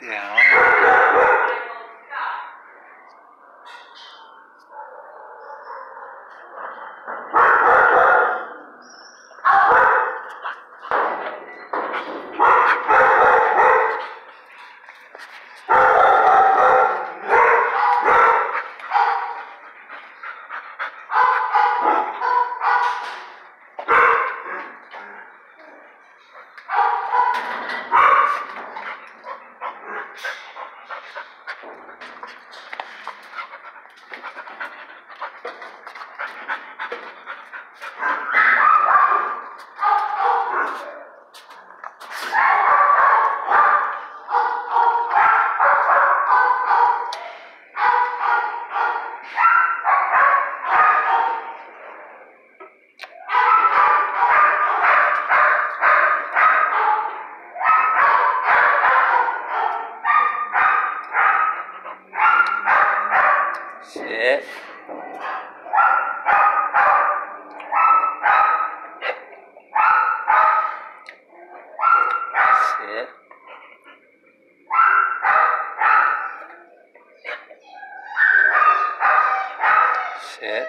down. Sit.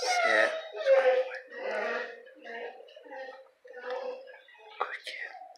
Sit. Good kid.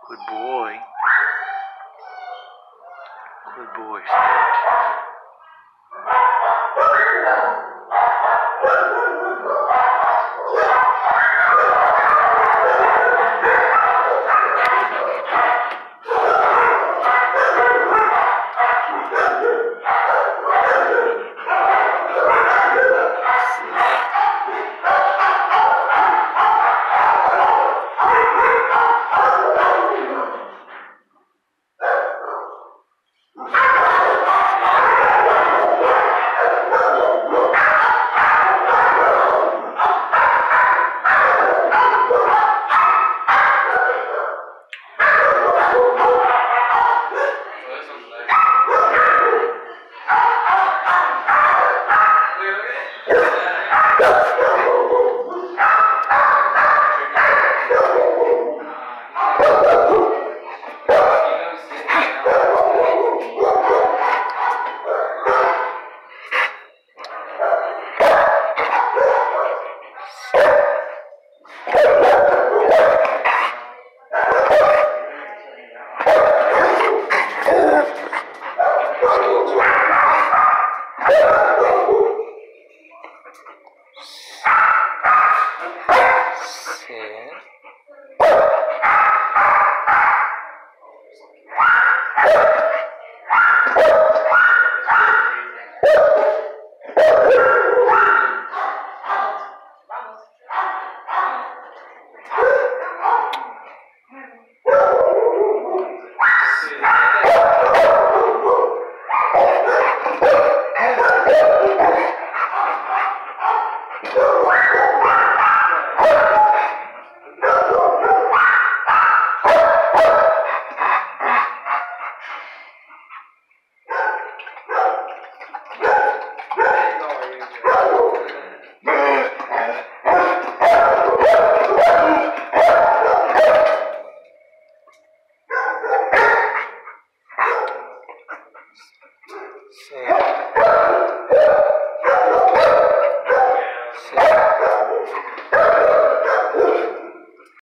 Good boy. Good boy, Stitch. せー